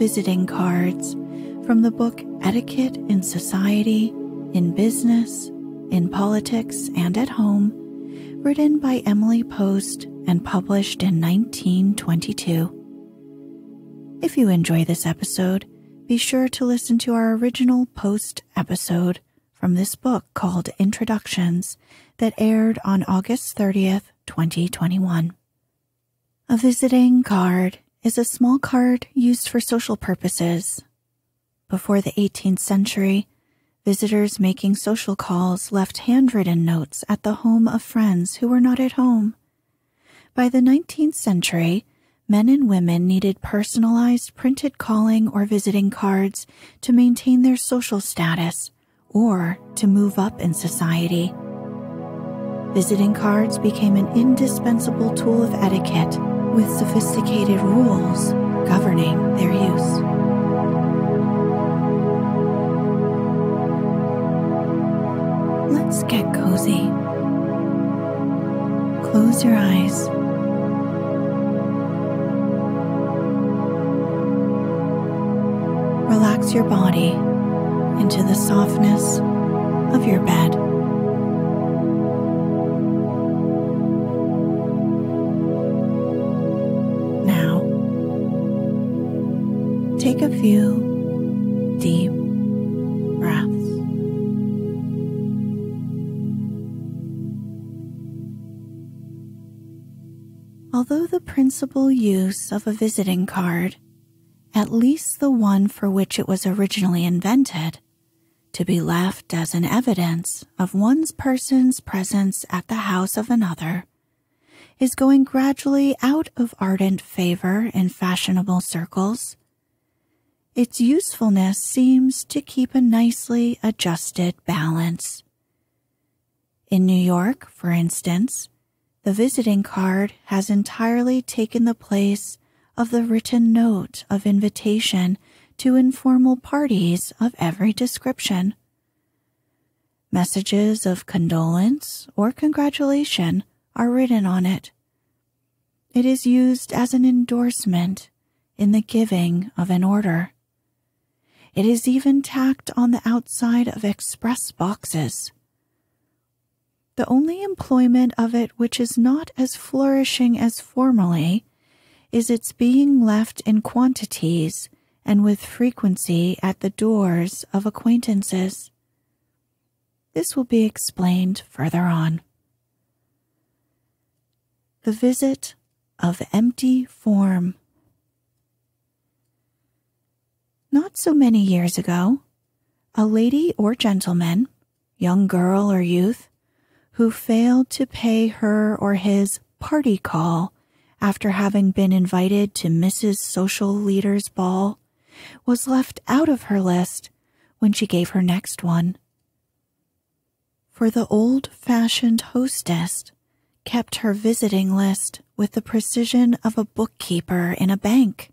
visiting cards, from the book Etiquette in Society, in Business, in Politics, and at Home, written by Emily Post and published in 1922. If you enjoy this episode, be sure to listen to our original Post episode from this book called Introductions that aired on August 30th, 2021. A visiting card is a small card used for social purposes. Before the 18th century, visitors making social calls left handwritten notes at the home of friends who were not at home. By the 19th century, men and women needed personalized printed calling or visiting cards to maintain their social status or to move up in society. Visiting cards became an indispensable tool of etiquette with sophisticated rules governing their use. Let's get cozy. Close your eyes. Relax your body into the softness of your bed. Take a few deep breaths. Although the principal use of a visiting card, at least the one for which it was originally invented, to be left as an evidence of one's person's presence at the house of another, is going gradually out of ardent favor in fashionable circles. Its usefulness seems to keep a nicely adjusted balance. In New York, for instance, the visiting card has entirely taken the place of the written note of invitation to informal parties of every description. Messages of condolence or congratulation are written on it. It is used as an endorsement in the giving of an order. It is even tacked on the outside of express boxes. The only employment of it which is not as flourishing as formerly is its being left in quantities and with frequency at the doors of acquaintances. This will be explained further on. The visit of empty form. Not so many years ago, a lady or gentleman, young girl or youth, who failed to pay her or his party call after having been invited to Mrs. Social Leader's ball was left out of her list when she gave her next one. For the old fashioned hostess kept her visiting list with the precision of a bookkeeper in a bank.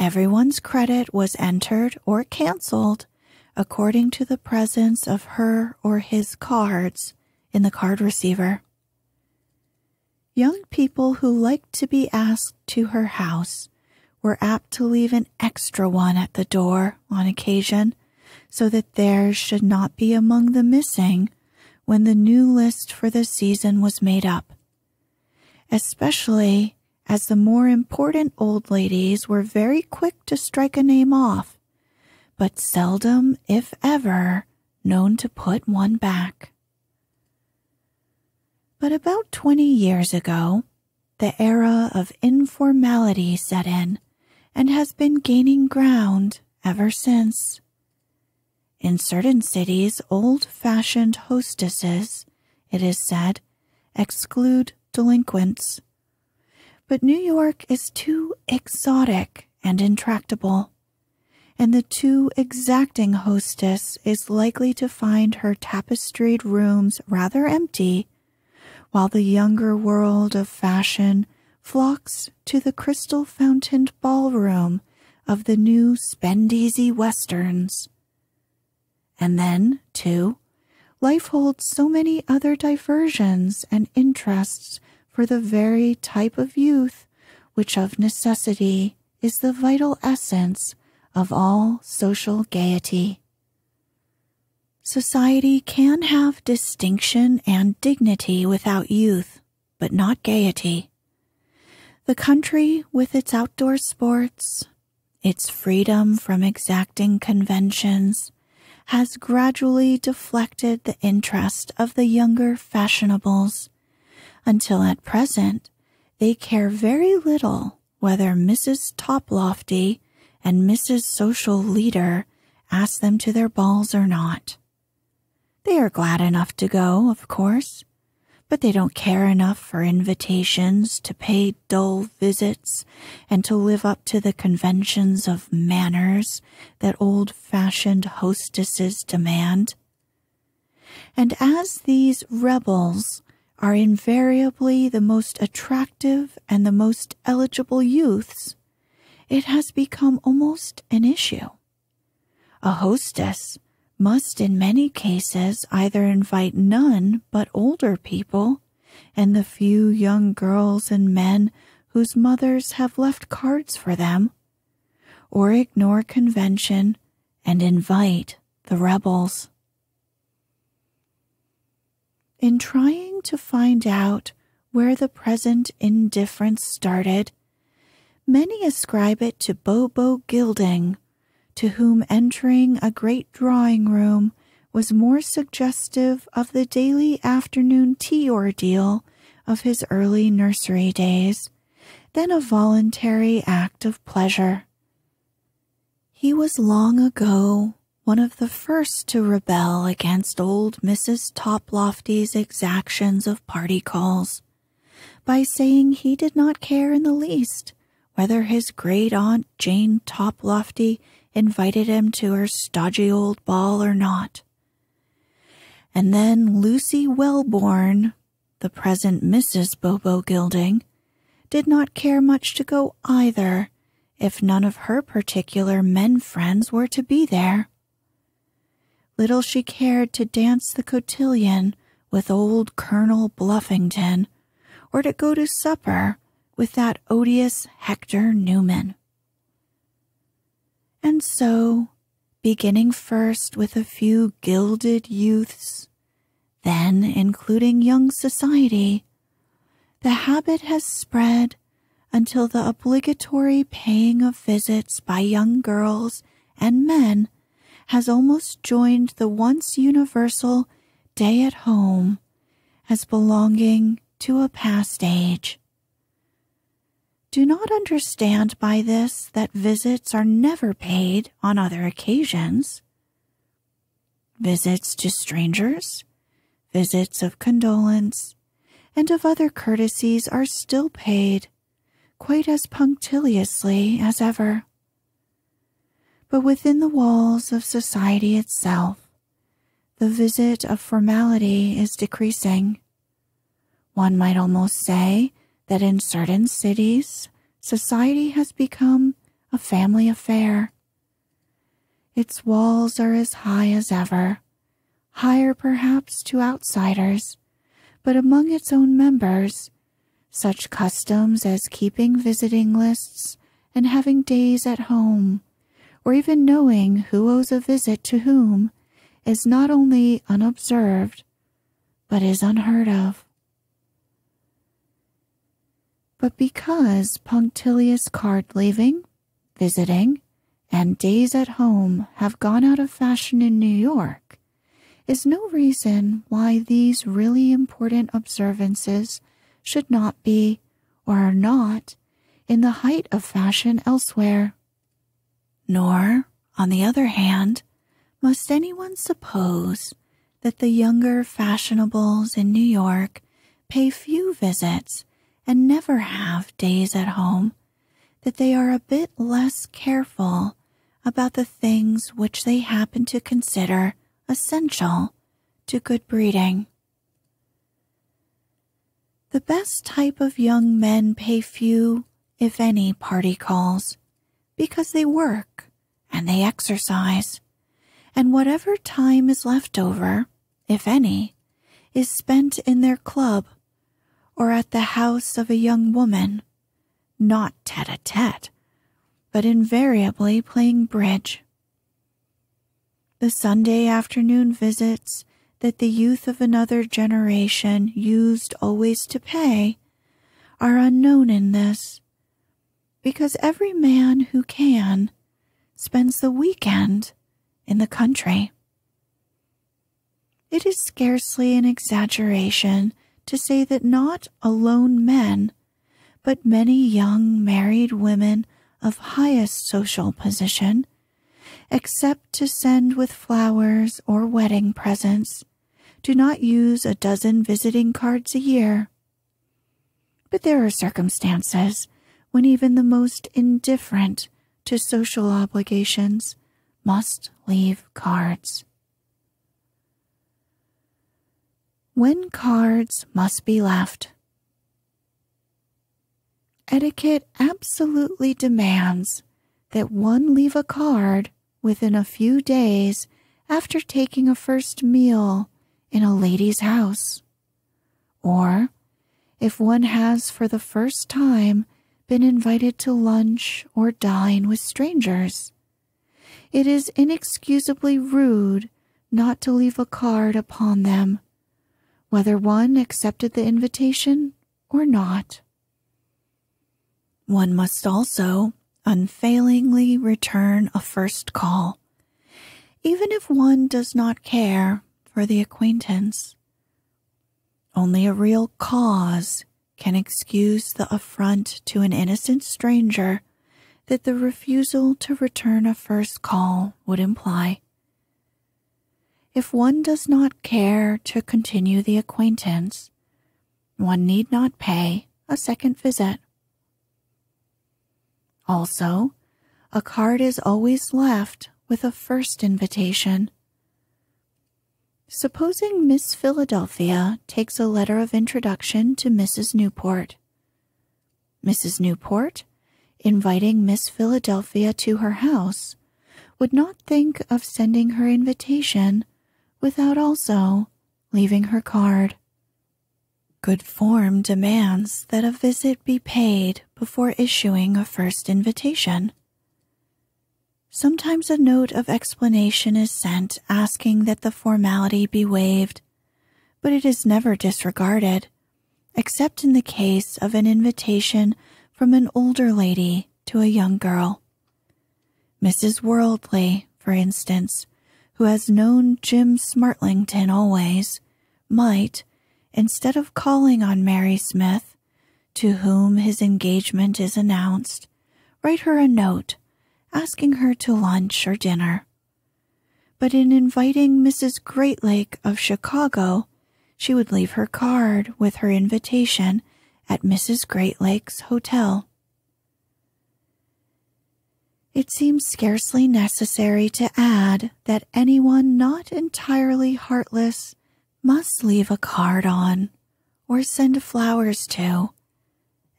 Everyone's credit was entered or canceled according to the presence of her or his cards in the card receiver. Young people who liked to be asked to her house were apt to leave an extra one at the door on occasion so that theirs should not be among the missing when the new list for the season was made up, especially as the more important old ladies were very quick to strike a name off, but seldom, if ever, known to put one back. But about 20 years ago, the era of informality set in and has been gaining ground ever since. In certain cities, old fashioned hostesses, it is said, exclude delinquents. But New York is too exotic and intractable, and the too exacting hostess is likely to find her tapestried rooms rather empty, while the younger world of fashion flocks to the crystal fountained ballroom of the new Speakeasy Westerns. And then, too, life holds so many other diversions and interests for the very type of youth which of necessity is the vital essence of all social gaiety. Society can have distinction and dignity without youth, but not gaiety. The country, with its outdoor sports, its freedom from exacting conventions, has gradually deflected the interest of the younger fashionables, until at present they care very little whether Mrs. Toplofty and Mrs. Social Leader ask them to their balls or not. They are glad enough to go, of course, but they don't care enough for invitations to pay dull visits and to live up to the conventions of manners that old fashioned hostesses demand. And as these rebels are invariably the most attractive and the most eligible youths, it has become almost an issue. A hostess must, in many cases, either invite none but older people and the few young girls and men whose mothers have left cards for them, or ignore convention and invite the rebels. In trying to find out where the present indifference started, Many ascribe it to Bobo Gilding, to whom entering a great drawing room was more suggestive of the daily afternoon tea ordeal of his early nursery days than a voluntary act of pleasure. He was long ago one of the first to rebel against old Mrs. Toplofty's exactions of party calls by saying he did not care in the least whether his great aunt Jane Toplofty invited him to her stodgy old ball or not. And then Lucy Wellborn, the present Mrs. Bobo Gilding, did not care much to go either if none of her particular men friends were to be there. Little she cared to dance the cotillion with old Colonel Bluffington, or to go to supper with that odious Hector Newman. And so, beginning first with a few gilded youths, then including young society, the habit has spread until the obligatory paying of visits by young girls and men has almost joined the once universal day at home as belonging to a past age. Do not understand by this that visits are never paid on other occasions. Visits to strangers, visits of condolence, and of other courtesies are still paid, quite as punctiliously as ever. But within the walls of society itself, the visit of formality is decreasing. One might almost say that in certain cities, society has become a family affair. Its walls are as high as ever, higher perhaps to outsiders, but among its own members, such customs as keeping visiting lists and having days at home, or even knowing who owes a visit to whom, is not only unobserved, but is unheard of but because punctilious card leaving, visiting, and days at home have gone out of fashion in New York, is no reason why these really important observances should not be, or are not, in the height of fashion elsewhere. Nor, on the other hand, must anyone suppose that the younger fashionables in New York pay few visits and never have days at home, that they are a bit less careful about the things which they happen to consider essential to good breeding. The best type of young men pay few, if any, party calls because they work and they exercise, and whatever time is left over, if any, is spent in their club or at the house of a young woman, not tete a tete, but invariably playing bridge. The Sunday afternoon visits that the youth of another generation used always to pay are unknown in this, because every man who can spends the weekend in the country. It is scarcely an exaggeration to say that not alone men, but many young married women of highest social position, except to send with flowers or wedding presents, do not use a dozen visiting cards a year. But there are circumstances when even the most indifferent to social obligations must leave cards. When cards must be left. Etiquette absolutely demands that one leave a card within a few days after taking a first meal in a lady's house. Or, if one has for the first time been invited to lunch or dine with strangers, it is inexcusably rude not to leave a card upon them, whether one accepted the invitation or not. One must also unfailingly return a first call, even if one does not care for the acquaintance. Only a real cause can excuse the affront to an innocent stranger that the refusal to return a first call would imply. If one does not care to continue the acquaintance, one need not pay a second visit. Also, a card is always left with a first invitation. Supposing Miss Philadelphia takes a letter of introduction to Mrs. Newport. Mrs. Newport, inviting Miss Philadelphia to her house, would not think of sending her invitation without also leaving her card. Good form demands that a visit be paid before issuing a first invitation. Sometimes a note of explanation is sent asking that the formality be waived, but it is never disregarded, except in the case of an invitation from an older lady to a young girl. Mrs. Worldly, for instance, who has known Jim Smartlington always, might, instead of calling on Mary Smith, to whom his engagement is announced, write her a note asking her to lunch or dinner. But in inviting Mrs. Greatlake of Chicago, she would leave her card with her invitation at Mrs. Greatlake's hotel. It seems scarcely necessary to add that anyone not entirely heartless must leave a card on or send flowers to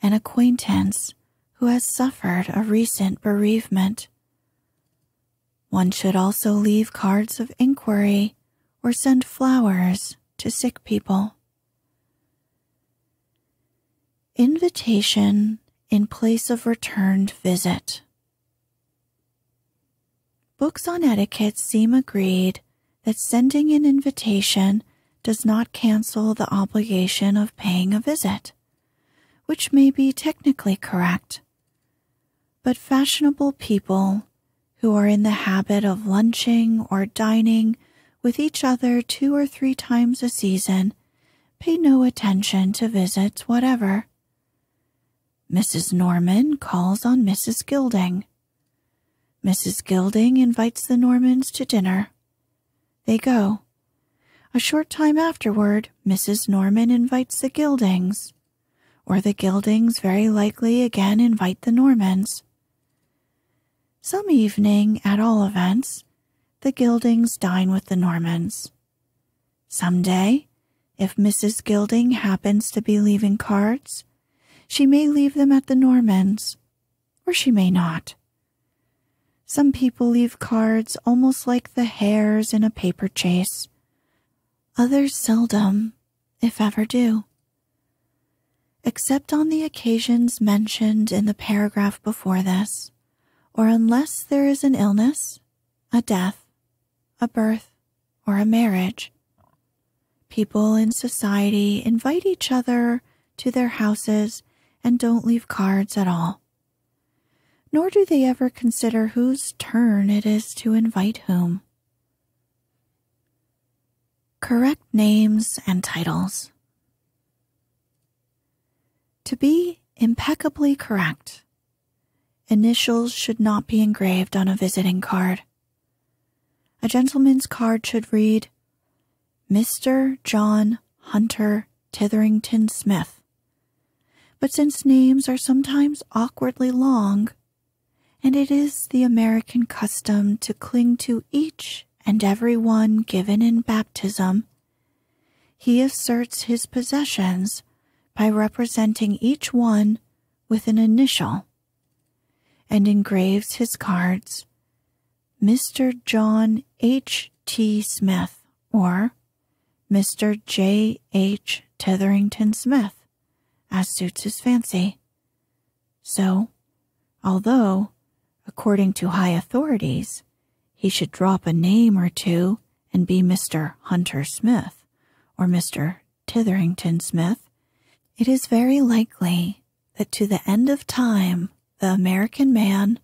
an acquaintance who has suffered a recent bereavement. One should also leave cards of inquiry or send flowers to sick people. Invitation in place of returned visit. Books on etiquette seem agreed that sending an invitation does not cancel the obligation of paying a visit, which may be technically correct. But fashionable people who are in the habit of lunching or dining with each other two or three times a season pay no attention to visits whatever. Mrs. Norman calls on Mrs. Gilding. Mrs. Gilding invites the Normans to dinner. They go. A short time afterward, Mrs. Norman invites the Gildings, or the Gildings very likely again invite the Normans. Some evening, at all events, the Gildings dine with the Normans. Some day, if Mrs. Gilding happens to be leaving cards, she may leave them at the Normans, or she may not. Some people leave cards almost like the hares in a paper chase. Others seldom, if ever do. Except on the occasions mentioned in the paragraph before this, or unless there is an illness, a death, a birth, or a marriage. People in society invite each other to their houses and don't leave cards at all nor do they ever consider whose turn it is to invite whom. Correct names and titles. To be impeccably correct, initials should not be engraved on a visiting card. A gentleman's card should read Mr. John Hunter Titherington Smith. But since names are sometimes awkwardly long, and it is the American custom to cling to each and every one given in baptism. He asserts his possessions by representing each one with an initial and engraves his cards Mr. John H. T. Smith or Mr. J. H. Titherington Smith as suits his fancy. So, although According to high authorities, he should drop a name or two and be Mr. Hunter Smith or Mr. Titherington Smith. It is very likely that to the end of time, the American man,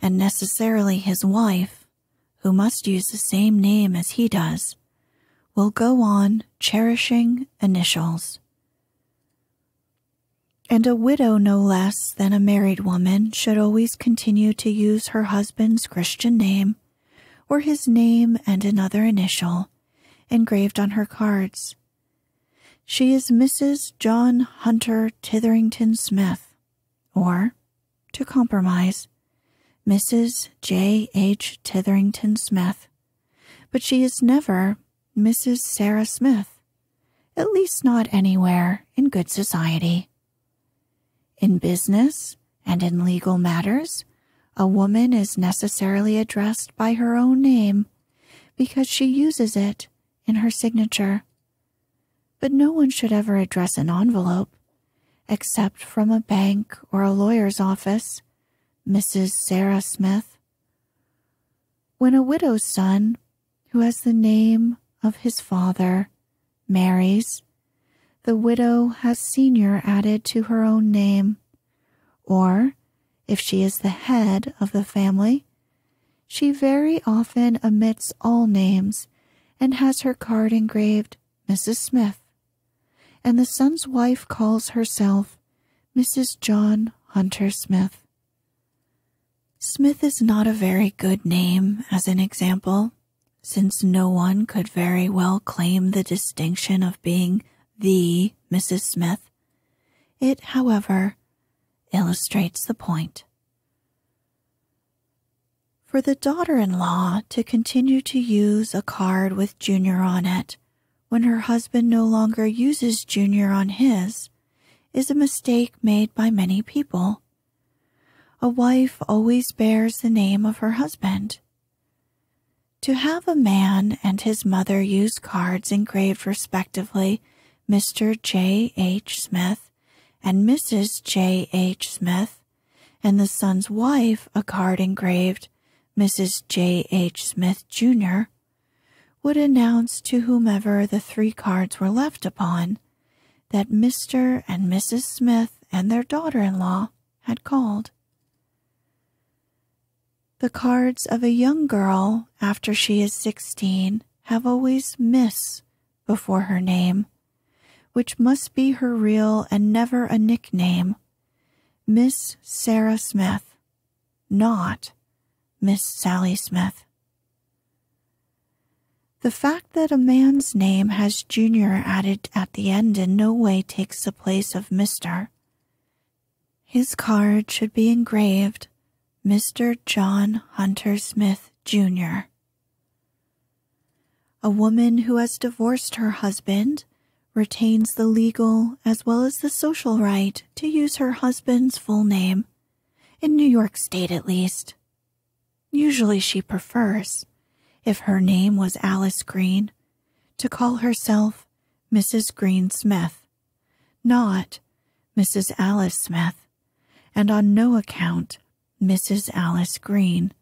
and necessarily his wife, who must use the same name as he does, will go on cherishing initials and a widow no less than a married woman should always continue to use her husband's Christian name or his name and another initial engraved on her cards. She is Mrs. John Hunter Titherington Smith, or, to compromise, Mrs. J. H. Titherington Smith, but she is never Mrs. Sarah Smith, at least not anywhere in good society. In business and in legal matters, a woman is necessarily addressed by her own name because she uses it in her signature. But no one should ever address an envelope, except from a bank or a lawyer's office, Mrs. Sarah Smith. When a widow's son, who has the name of his father, marries, the widow has senior added to her own name. Or, if she is the head of the family, she very often omits all names and has her card engraved Mrs. Smith. And the son's wife calls herself Mrs. John Hunter Smith. Smith is not a very good name, as an example, since no one could very well claim the distinction of being the Mrs. Smith. It, however, illustrates the point. For the daughter in law to continue to use a card with Junior on it when her husband no longer uses Junior on his is a mistake made by many people. A wife always bears the name of her husband. To have a man and his mother use cards engraved respectively Mr. J. H. Smith and Mrs. J. H. Smith, and the son's wife a card engraved Mrs. J. H. Smith, Jr., would announce to whomever the three cards were left upon that Mr. and Mrs. Smith and their daughter in law had called. The cards of a young girl after she is sixteen have always Miss before her name which must be her real and never a nickname, Miss Sarah Smith, not Miss Sally Smith. The fact that a man's name has Junior added at the end in no way takes the place of Mr. His card should be engraved Mr. John Hunter Smith, Jr. A woman who has divorced her husband retains the legal as well as the social right to use her husband's full name, in New York State at least. Usually she prefers, if her name was Alice Green, to call herself Mrs. Green Smith, not Mrs. Alice Smith, and on no account Mrs. Alice Green,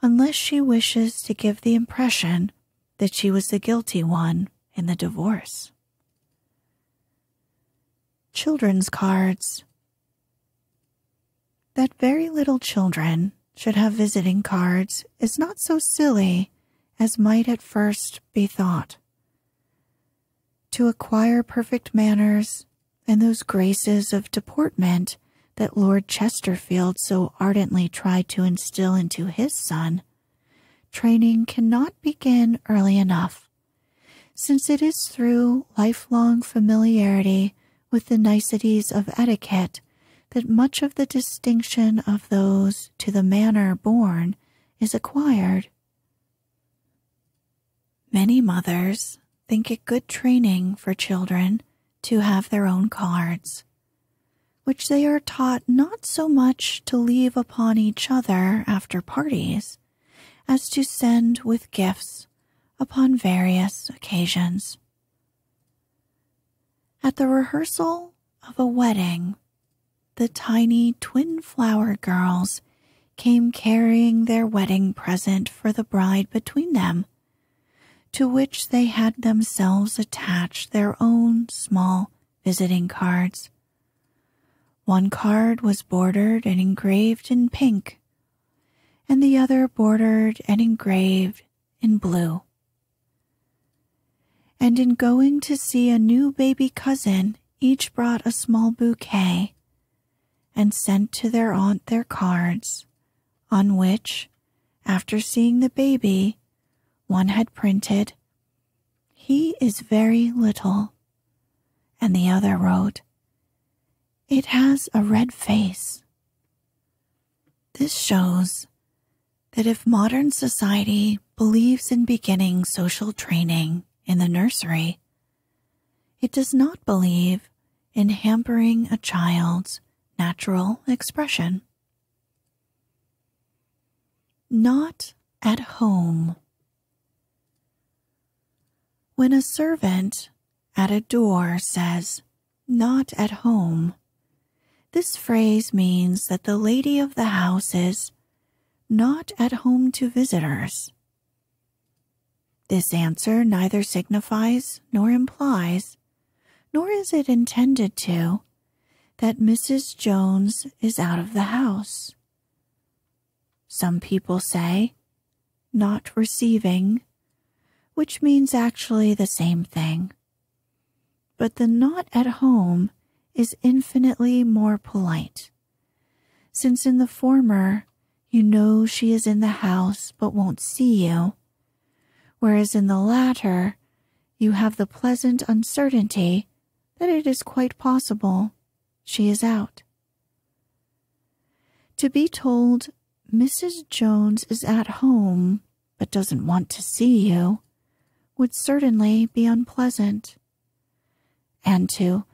unless she wishes to give the impression that she was the guilty one in the divorce. Children's cards. That very little children should have visiting cards is not so silly as might at first be thought. To acquire perfect manners and those graces of deportment that Lord Chesterfield so ardently tried to instill into his son, training cannot begin early enough, since it is through lifelong familiarity with the niceties of etiquette that much of the distinction of those to the manner born is acquired. Many mothers think it good training for children to have their own cards, which they are taught not so much to leave upon each other after parties as to send with gifts upon various occasions. At the rehearsal of a wedding, the tiny twin flower girls came carrying their wedding present for the bride between them to which they had themselves attached their own small visiting cards. One card was bordered and engraved in pink, and the other bordered and engraved in blue. And in going to see a new baby cousin, each brought a small bouquet and sent to their aunt their cards, on which, after seeing the baby, one had printed, He is very little, and the other wrote, It has a red face. This shows that if modern society believes in beginning social training in the nursery, it does not believe in hampering a child's natural expression. Not at home. When a servant at a door says, not at home, this phrase means that the lady of the house is not at home to visitors. This answer neither signifies nor implies, nor is it intended to, that Mrs. Jones is out of the house. Some people say, not receiving which means actually the same thing. But the not at home is infinitely more polite, since in the former you know she is in the house but won't see you, whereas in the latter you have the pleasant uncertainty that it is quite possible she is out. To be told Mrs. Jones is at home but doesn't want to see you would certainly be unpleasant. And to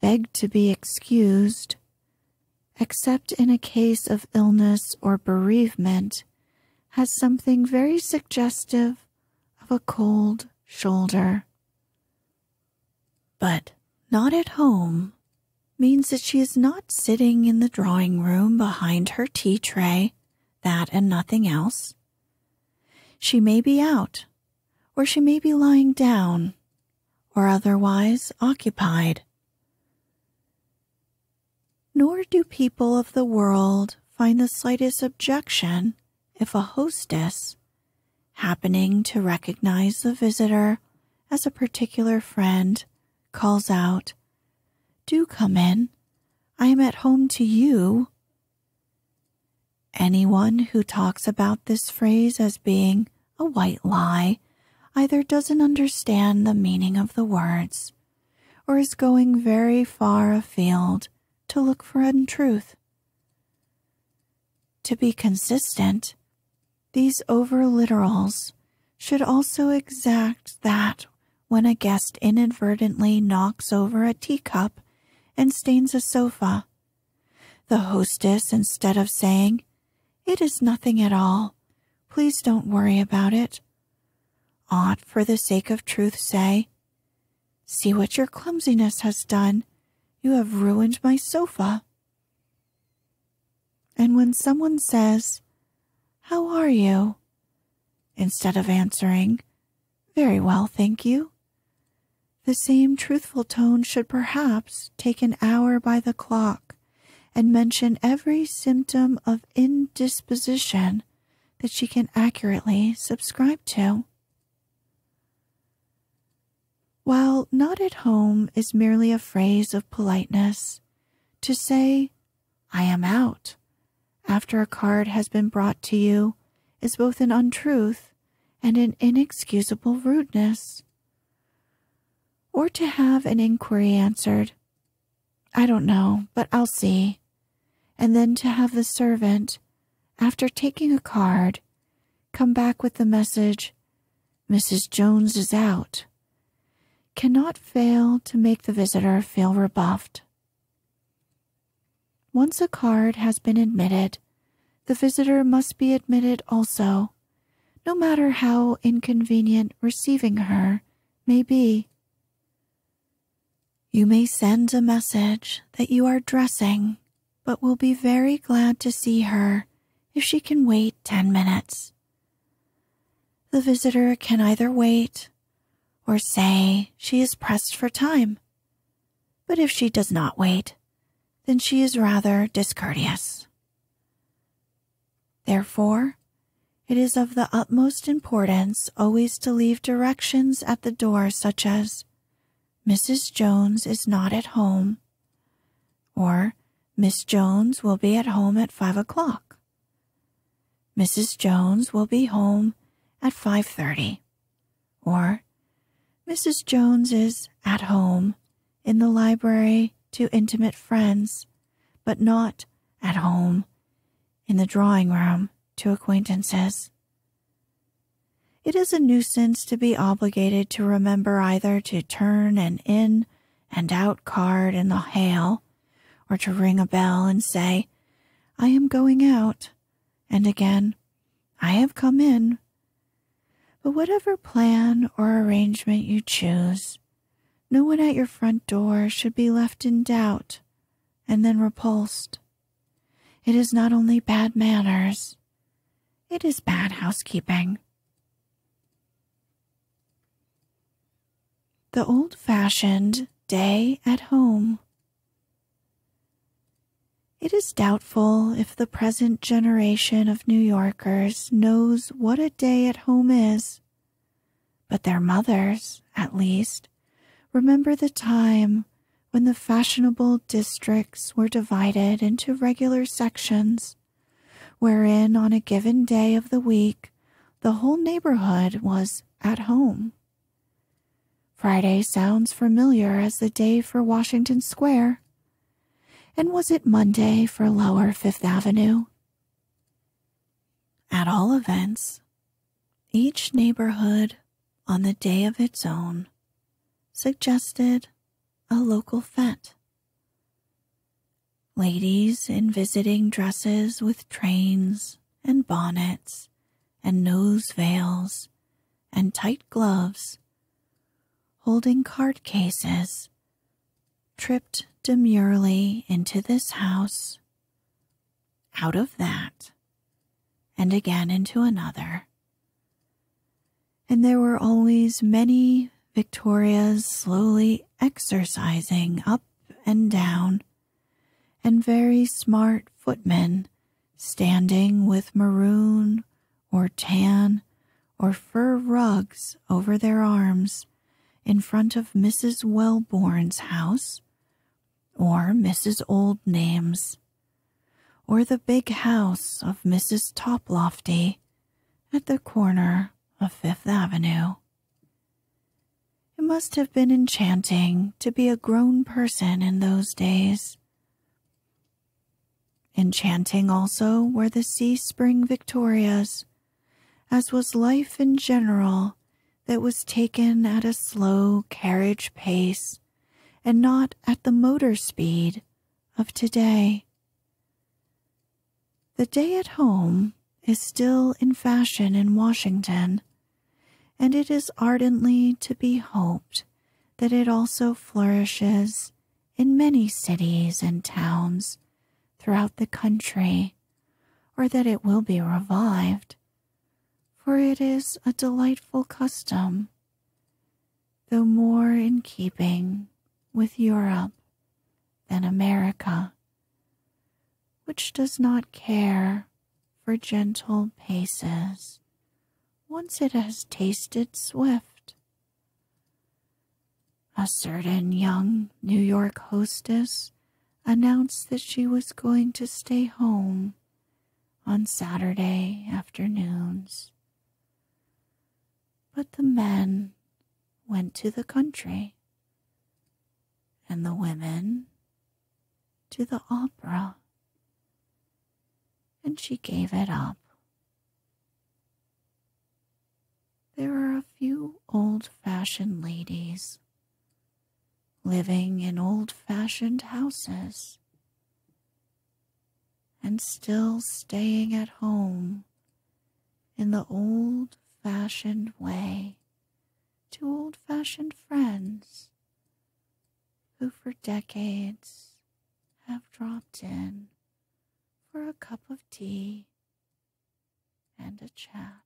beg to be excused, except in a case of illness or bereavement, has something very suggestive of a cold shoulder. But not at home means that she is not sitting in the drawing room behind her tea tray, that and nothing else. She may be out or she may be lying down or otherwise occupied. Nor do people of the world find the slightest objection if a hostess, happening to recognize the visitor as a particular friend, calls out, Do come in. I am at home to you. Anyone who talks about this phrase as being a white lie either doesn't understand the meaning of the words or is going very far afield to look for untruth. To be consistent, these over literals should also exact that when a guest inadvertently knocks over a teacup and stains a sofa, the hostess, instead of saying, It is nothing at all, please don't worry about it, ought, for the sake of truth, say, See what your clumsiness has done. You have ruined my sofa. And when someone says, How are you? instead of answering, Very well, thank you, the same truthful tone should perhaps take an hour by the clock and mention every symptom of indisposition that she can accurately subscribe to. While not at home is merely a phrase of politeness, to say, I am out, after a card has been brought to you is both an untruth and an inexcusable rudeness. Or to have an inquiry answered, I don't know, but I'll see. And then to have the servant, after taking a card, come back with the message, Mrs. Jones is out cannot fail to make the visitor feel rebuffed. Once a card has been admitted, the visitor must be admitted also, no matter how inconvenient receiving her may be. You may send a message that you are dressing, but will be very glad to see her if she can wait 10 minutes. The visitor can either wait or say she is pressed for time. But if she does not wait, then she is rather discourteous. Therefore, it is of the utmost importance always to leave directions at the door, such as Mrs. Jones is not at home, or Miss Jones will be at home at five o'clock. Mrs. Jones will be home at 5:30 or Mrs. Jones is at home in the library to intimate friends, but not at home in the drawing room to acquaintances. It is a nuisance to be obligated to remember either to turn an in and out card in the hail or to ring a bell and say, I am going out, and again, I have come in but whatever plan or arrangement you choose, no one at your front door should be left in doubt and then repulsed. It is not only bad manners, it is bad housekeeping. The old fashioned day at home. It is doubtful if the present generation of New Yorkers knows what a day at home is, but their mothers, at least, remember the time when the fashionable districts were divided into regular sections, wherein on a given day of the week the whole neighborhood was at home. Friday sounds familiar as the day for Washington Square and was it Monday for Lower Fifth Avenue? At all events, each neighborhood on the day of its own suggested a local fete. Ladies in visiting dresses with trains and bonnets and nose veils and tight gloves, holding card cases, tripped demurely into this house, out of that, and again into another. And there were always many Victorias slowly exercising up and down, and very smart footmen standing with maroon or tan or fur rugs over their arms in front of Mrs. Wellborn's house or Mrs. Old Names, or the big house of Mrs. Toplofty at the corner of Fifth Avenue. It must have been enchanting to be a grown person in those days. Enchanting also were the C-spring Victorias, as was life in general that was taken at a slow carriage pace and not at the motor speed of today. The day at home is still in fashion in Washington, and it is ardently to be hoped that it also flourishes in many cities and towns throughout the country, or that it will be revived, for it is a delightful custom, though more in keeping with Europe than America, which does not care for gentle paces once it has tasted swift. A certain young New York hostess announced that she was going to stay home on Saturday afternoons. But the men went to the country, and the women to the opera, and she gave it up. There are a few old fashioned ladies living in old fashioned houses and still staying at home in the old fashioned way to old fashioned friends who for decades have dropped in for a cup of tea and a chat.